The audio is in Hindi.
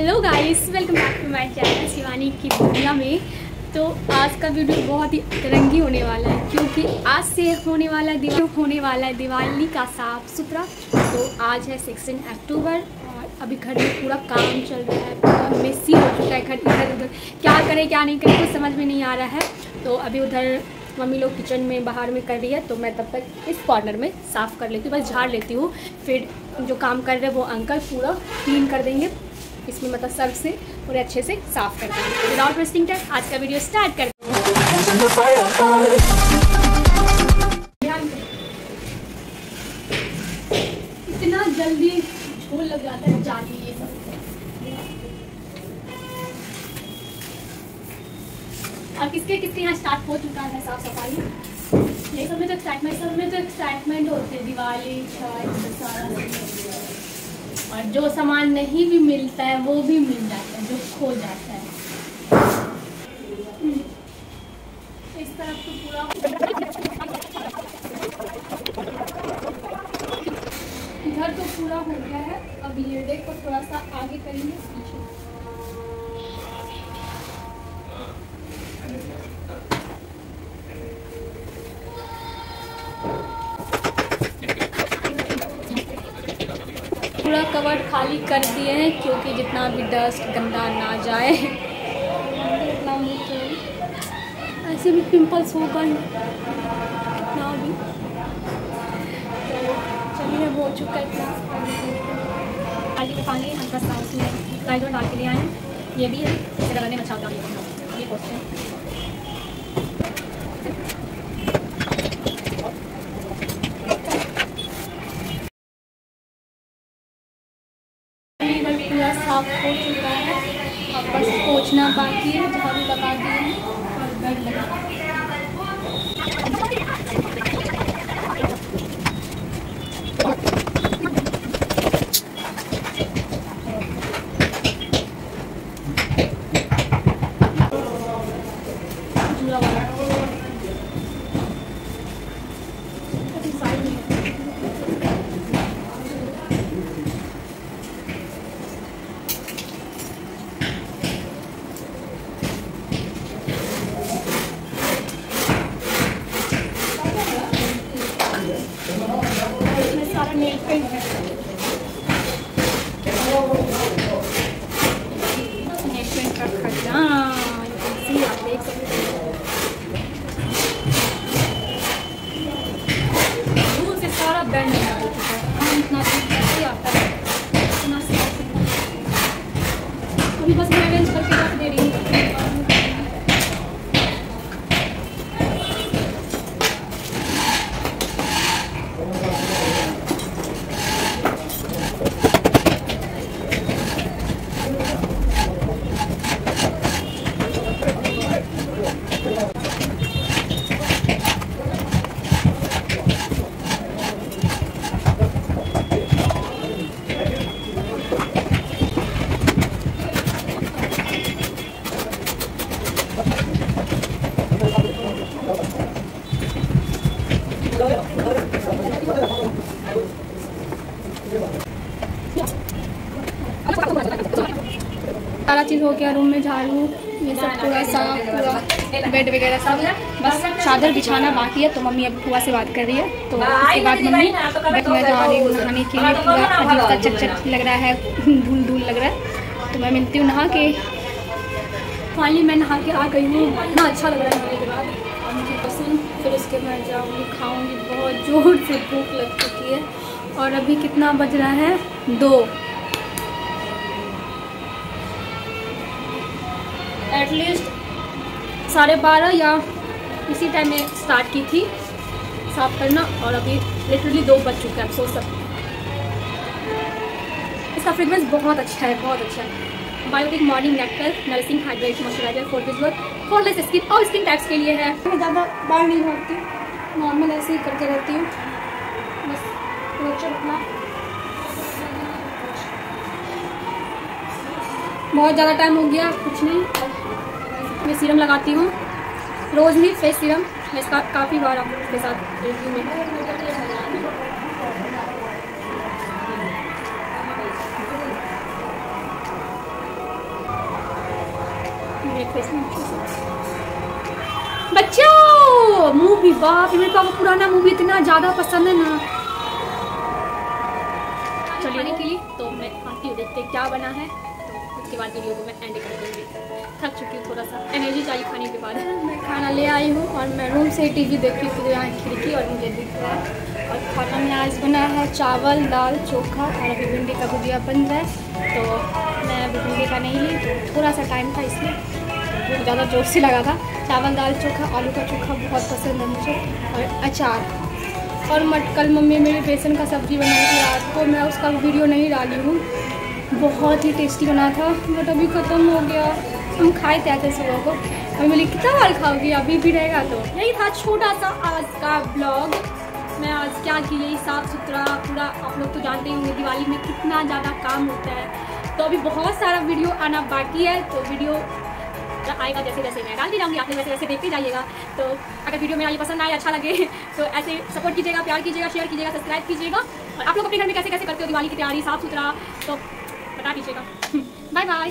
Hello guys welcome back to my channel Shivani की दुनिया में तो आज का वीडियो बहुत ही रंगी होने वाला है, क्योंकि आज से होने वाला दिवाली होने वाला है दिवाली का साफ़ सुथरा। तो आज है सिक्सटीन अक्टूबर और अभी घर में पूरा काम चल रहा है, पूरा मेसी हो चुका है घर इधर उधर। क्या करें, क्या नहीं करें, कुछ समझ में नहीं आ रहा है। तो अभी उधर मम्मी लोग किचन में बाहर में कर रही है तो मैं तब तक इस कॉर्नर में साफ़ कर लेती हूँ, बस झाड़ लेती हूँ। फिर जो काम कर रहे हैं वो अंकल पूरा क्लीन कर देंगे। इसमें मतलब सर्फ से पूरे अच्छे से साफ़ कर देंगे। विदाउट वेस्टिंग टाइम आज का वीडियो स्टार्ट कर इतना जल्दी झोल लग जाता है, जाली ये सब। और किसके किसके यहाँ स्टार्ट हो चुका है साफ़ सफ़ाई? ये सब में तो एक्साइटमेंट सब में तो एक्साइटमेंट होते दिवाली, छठ सारा और जो सामान नहीं भी मिलता है, वो भी मिल जाता है, जो खो जाता है। इस तरफ़ तो पूरा घर तो पूरा हो गया है। अब ये देखो, थोड़ा सा आगे करेंगे, पीछे। पूरा कवर खाली कर दिए हैं क्योंकि जितना भी डस्ट गंदा ना जाए। इतना तो ऐसे भी पिंपल्स हो गए कितना भी। तो चलिए वो हो चुका है इतना। खाली का पानी हल्का सा उसमें गाइड डाल के लिए आए हैं। ये भी है इसे लगाने में अच्छा होता है ये क्वेश्चन पूरा साफ़ हो चुका है। अब बस पोछना बाकी है, झाड़ू लगा दिए हैं और बेड लगा झूला वाला अभी साइड में पेंट है का खजाना आप देख सकते हो सारा बैंड लगा चुका है हम इतना दूर आता है इतना अभी बस मैं अरेंज करके रख दे रही हूँ हो गया रूम में झाड़ू ये सब पूरा साफ़ पूरा बेड वगैरह सब बस चादर बिछाना बाकी है तो मम्मी अब फुआ से बात कर रही है तो उसके बाद मम्मी बेड में जा रही हूँ नहाने के लिए पूरा अजीब सा चट लग रहा है धूल धूल लग रहा है। तो मैं मिलती हूँ नहा के। फाइनली मैं नहा के आ गई हूँ। इतना अच्छा लग रहा है नहाने के बाद। और मुझे पसंद फिर उसके बाद जाऊँगी खाऊँगी बहुत ज़ोर से भूख लग चुकी है। और अभी कितना बज रहा है? दो। एटलीस्ट साढ़े बारह या इसी टाइम में स्टार्ट की थी। साफ़ करना और अभी लिटरली दो बज चुका है सोच सकते इसका फ्रेगरेंस बहुत अच्छा है, बहुत अच्छा है। Biotique morning nectar nourishing hydration moisturiser for visual flawless skin और स्किन टाइप्स के लिए है। मैं ज़्यादा बाहर नहीं भागती नॉर्मल ऐसे ही करके रहती हूँ। बस रोचर अपना। बहुत ज़्यादा टाइम हो गया, कुछ नहीं। मैं सीरम लगाती हूँ। रोज़ ही फेस सीरम मैं इसका काफ़ी बार आपके साथ रिव्यू में बच्चों मूवी बाप मेरे को वो पुराना मूवी इतना ज़्यादा पसंद है ना। चलिए के लिए तो मैं आती हूँ, देखते क्या बना है। उसके बाद वीडियो को मैं एंड कर दूँगी। थक चुकी हूँ थोड़ा सा। एनर्जी चाहिए खाने के बाद। मैं खाना ले आई हूँ और मैं रूम से टीवी देख रही थी तो यहाँ खिड़की और मुझे दिख रहा है। और खाना में आज बना है चावल, दाल, चोखा और अभी भिंडी का भुजिया बन रहा है। तो मैं अभी भिंडी का नहीं ली तो थोड़ा सा टाइम था इसलिए बहुत ज़्यादा ज़ोर से लगा था। चावल, दाल, चोखा, आलू का चोखा बहुत पसंद है मुझे और अचार। और मट कल मम्मी मेरी बेसन का सब्ज़ी बनाई थी रात को। मैं उसका वीडियो नहीं डाली हूँ। बहुत ही टेस्टी बना था बट अभी ख़त्म हो गया। हम खाए थे ऐसे सुबह को अभी बोली, कितना बार खाओगी? अभी भी रहेगा तो। यही था छोटा सा आज का ब्लॉग मैं आज क्या की, यही साफ़ सुथरा, पूरा आप लोग तो जानते ही होंगे, दिवाली में कितना ज़्यादा काम होता है। तो अभी बहुत सारा वीडियो आना बाकी है तो वीडियो आएगा जैसे जैसे, मैं डालती जाऊँगी आप वैसे वैसे देखते जाइएगा। तो अगर वीडियो मेरा ये पसंद आए अच्छा लगे तो ऐसे सपोर्ट कीजिएगा, प्यार कीजिएगा शेयर कीजिएगा सब्सक्राइब कीजिएगा। और आप लोग अपने घर में कैसे कैसे करते हो दिवाली की तैयारी, साफ़ सुथरा? तो 大家提前一，拜拜。